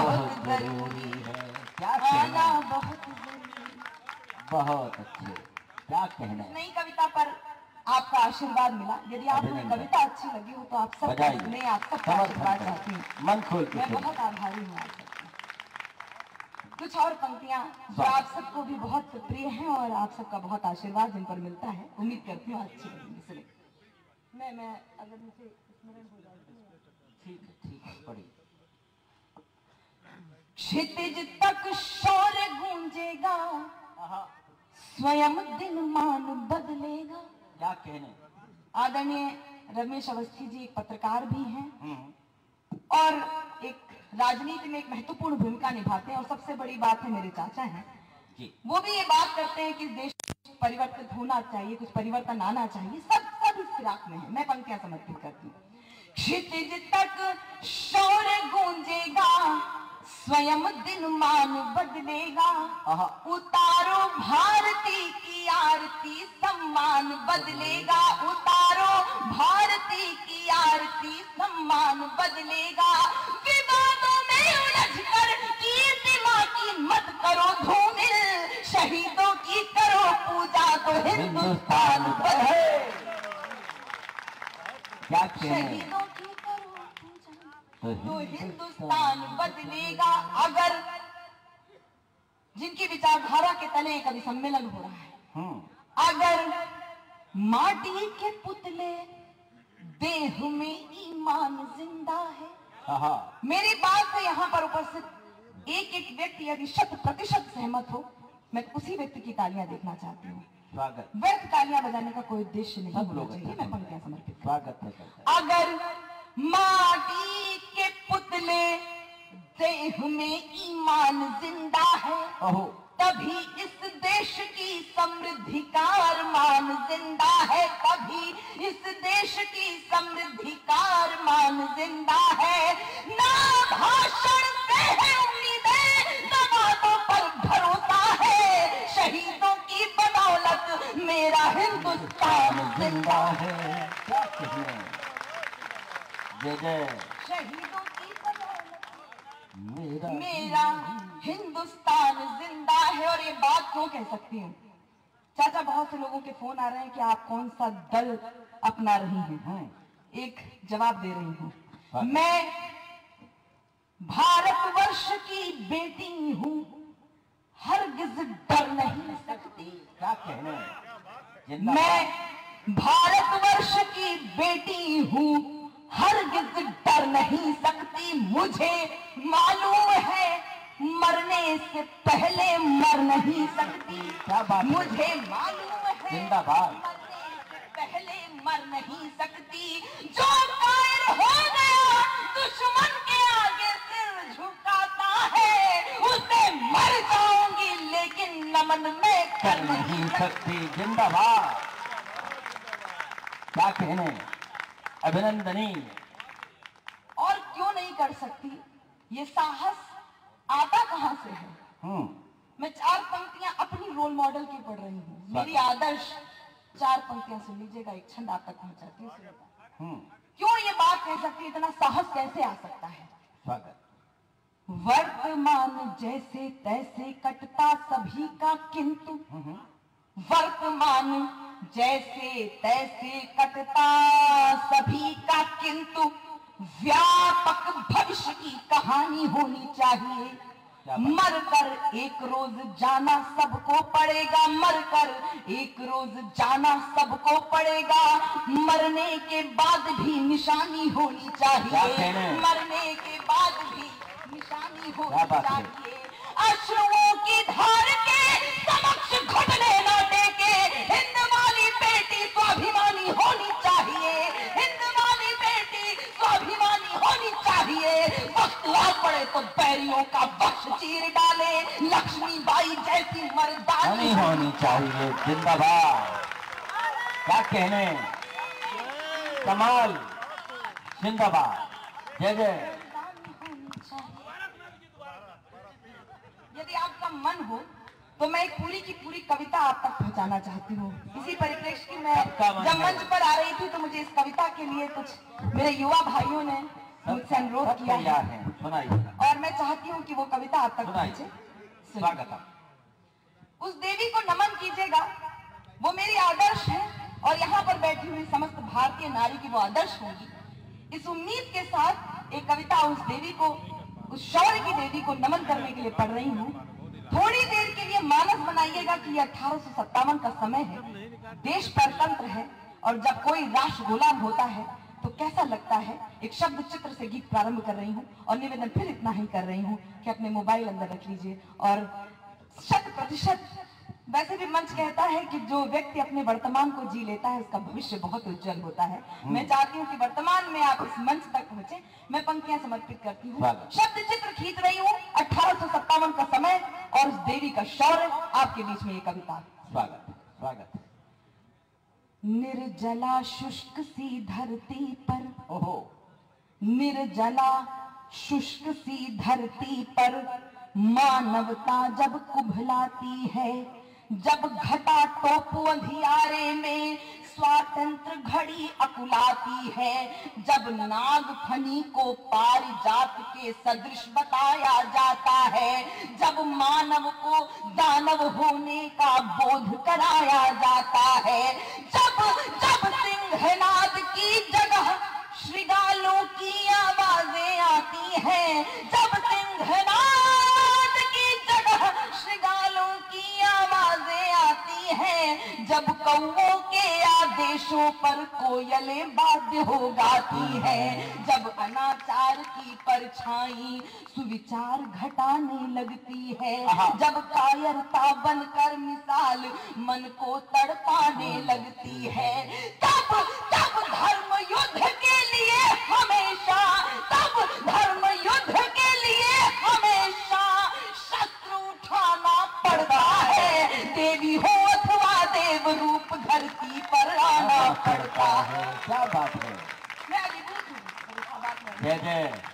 बहुत ज़रूरी है। क्या बहुत बहुत अच्छे क्या कहना नई कविता पर आपका आशीर्वाद मिला। यदि आपको कविता अच्छी लगी हो तो आप सब। मैं आप सबका आशीर्वाद चाहती हूँ। मन खोल मैं बहुत आभारी हूँ कुछ और पंक्तियाँ जो आप सबको भी बहुत प्रिय हैं और आप सबका बहुत आशीर्वाद जिन पर मिलता है। उम्मीद करती हूँ अच्छी लगेंगी मैं मैं अगर मुझे स्मरण हो जाए तो- ठीक है ठीक है पढ़िए। क्षितिज तक शोर गूंजेगा। स्वयं दिन मान बदलेगा। क्या कहने? आदरणीय रमेश अवस्थी जी एक पत्रकार भी हैं हम्म, और एक राजनीति में एक महत्वपूर्ण भूमिका निभाते हैं और सबसे बड़ी बात है मेरे चाचा हैं। जी। वो भी ये बात करते हैं कि देश परिवर्तित होना चाहिए कुछ परिवर्तन आना चाहिए सब सब इस फिराक में है। मैं पंक्तियाँ समर्पित करती हूँ। क्षितिज तक शोर गूंजेगा। स्वयं दिन मान बदलेगा। उतारो भारती की आरती सम्मान बदलेगा। उतारो भारती की आरती सम्मान बदलेगा। विवादों में उलझ कर कीर्ति माँ की मत करो धूमिल। शहीदों की करो पूजा तो हिंदुस्तान बदले क्या शहीदों की तो हिंदुस्तान बदलेगा अगर जिनकी विचारधारा के तले कभी सम्मेलन हो रहा है। हम्म, अगर माटी के पुतले देह में ईमान ज़िंदा है। मेरी बात से यहाँ पर उपस्थित एक एक व्यक्ति यदि शत प्रतिशत सहमत हो मैं उसी व्यक्ति की तालियाँ देखना चाहती हूँ। स्वागत। व्यर्थ तालियाँ बजाने का कोई उद्देश्य नहीं होना चाहिए। मैं पंक्तियाँ समर्पित स्वागत अगर माटी के पुतले देह में ईमान ज़िंदा है। तभी इस देश की समृद्धि का अरमान ज़िंदा है। तभी इस देश की समृद्धि का अरमान ज़िंदा है। ना भाषण से है उम्मीदें न बातों पर भरोसा है। शहीदों की बदौलत मेरा हिंदुस्तान ज़िंदा है। क्या कहने जय जय शहीदों की मेरा मेरा हिंदुस्तान ज़िंदा है और ये बात क्यों कह सकती हूँ चाचा बहुत से लोगों के फ़ोन आ रहे हैं कि आप कौन सा दल अपना रही हैं एक जवाब दे रही हूँ. मैं भारतवर्ष की बेटी हूँ. हरगिज डर नहीं सकती. क्या कहने। मैं भारतवर्ष की बेटी हूँ. हरगिज डर नहीं सकती मुझे मालूम है। मरने से पहले मर नहीं सकती। क्या बात मुझे मालूम है जिंदाबाद। मरने से पहले मर नहीं सकती। जो कायर हो गया दुश्मन के आगे सिर झुकाता है उसे मर जाऊँगी लेकिन नमन में कर नहीं सकती। जिंदाबाद। क्या कहने? अभिनंदनीय। और क्यों नहीं कर सकती? ये साहस आता कहाँ से है? हम्म। मैं चार पंक्तियाँ अपनी रोल मॉडल की पढ़ रही हूँ। मेरी आदर्श चार पंक्तियाँ सुन लीजिएगा एक छंद आप तक पहुंचाती हूँ हम्म। क्यों ये बात कह सकती? इतना साहस कैसे आ सकता है? स्वागत। वर्तमान जैसे तैसे कटता सभी का किंतु वर्तमान जैसे तैसे कटता सभी का किंतु व्यापक भविष्य की कहानी होनी चाहिए। मर कर एक रोज जाना सबको पड़ेगा मर कर एक रोज जाना सबको पड़ेगा। मरने के बाद भी निशानी होनी चाहिए। मरने के बाद भी निशानी होनी चाहिए। अश्रुओं की धार के चीर डाले लक्ष्मीबाई जैसी मर्दानी होनी चाहिए जिंदाबाद। क्या कहने? कमाल। जिंदाबाद। जय जय। यदि आपका मन हो तो मैं एक पूरी की पूरी कविता आप तक पहुंचाना चाहती हूँ। इसी परिप्रेक्ष्य की मैं जब मंच पर आ रही थी तो मुझे इस कविता के लिए कुछ मेरे युवा भाइयों ने मुझसे अनुरोध किया है। सुनाइए और मैं चाहती हूँ कि वो कविता आप तक। स्वागत उस देवी को नमन कीजिएगा। वो मेरी आदर्श है और यहाँ पर बैठी हुई समस्त भारतीय नारी की वो आदर्श होगी। इस उम्मीद के साथ एक कविता उस देवी को उस शौर्य की देवी को नमन करने के लिए पढ़ रही हूँ। थोड़ी देर के लिए मानस बनाइएगा कि ये अठारह का समय है। देश परतंत्र है और जब कोई राष्ट्र गुलाम होता है तो कैसा लगता है? एक शब्द चित्र से गीत प्रारंभ कर रही हूँ और निवेदन फिर इतना ही कर रही हूँ कि अपने मोबाइल अंदर रख लीजिए। और शत प्रतिशत वैसे भी मंच कहता है कि जो व्यक्ति अपने वर्तमान को जी लेता है उसका भविष्य बहुत उज्जवल होता है। मैं चाहती हूँ कि वर्तमान में आप इस मंच तक पहुँचे। मैं पंक्तियाँ समर्पित करती हूँ। शब्द चित्र खींच रही हूँ। अठारह का समय और उस देवी का शौर्य आपके बीच में ये कविता स्वागत स्वागत। निर्जला शुष्क सी धरती पर, ओहो, निर्जला शुष्क सी धरती पर मानवता जब कुभलाती है जब घटा टोप अंधियारे में, स्वातंत्र घड़ी अकुलाती है। जब नाग फनी को पारिजात के सदृश बताया जाता है, जब मानव को दानव होने का बोध कराया जाता है। जब जब सिंहनाद की जगह श्रृगालों की आवाज़ें आती हैं, जब जब कौओं के आदेशों पर कोयले बाध्य हो गाती है जब अनाचार की परछाई सुविचार घटाने लगती है जब कायरता बनकर मिसाल मन को तड़पाने लगती है तब तब धर्म युद्ध के लिए हमेशा तब धर्म युद्ध आना पड़ता है? क्या बात है? मैं अभी पूछूँ, बात में- जय जय